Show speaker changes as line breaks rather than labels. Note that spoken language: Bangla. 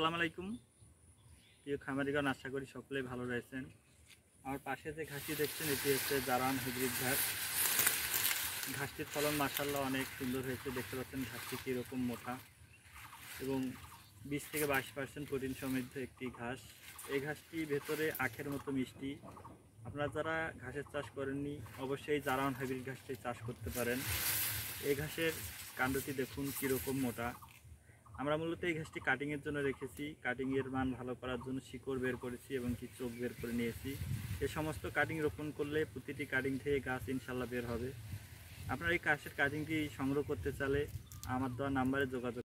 আসসালামু আলাইকুম। প্রিয় খামারিগণ, আশা করি সকলেই ভালো রয়েছেন। আমার পাশে যে ঘাসটি দেখছেন, এটি হচ্ছে জারান হাইব্রিড ঘাস। ঘাসটির ফলন মাসাল্লাহ অনেক সুন্দর হয়েছে। দেখতে পাচ্ছেন ঘাসটি কীরকম মোটা এবং বিশ থেকে বাইশ পার্সেন্ট প্রোটিন সমৃদ্ধ একটি ঘাস। এই ঘাসটি ভেতরে আখের মতো মিষ্টি। আপনারা যারা ঘাসের চাষ করেননি, অবশ্যই জারান হাইব্রিড ঘাসটি চাষ করতে পারেন। এই ঘাসের কাণ্ডটি দেখুন কীরকম মোটা। আমরা মূলত এই ঘাসটি কাটিংয়ের জন্য রেখেছি। কাটিংয়ের মান ভালো করার জন্য শিকড় বের করেছি এবং কি চোখ বের করে নিয়েছি। এ সমস্ত কাটিং রোপণ করলে প্রতিটি কাটিং থেকে গাছ ইনশাল্লাহ বের হবে। আপনার এই কাশের কাটিংটি সংগ্রহ করতে চালে আমার দেওয়া নাম্বারে যোগাযোগ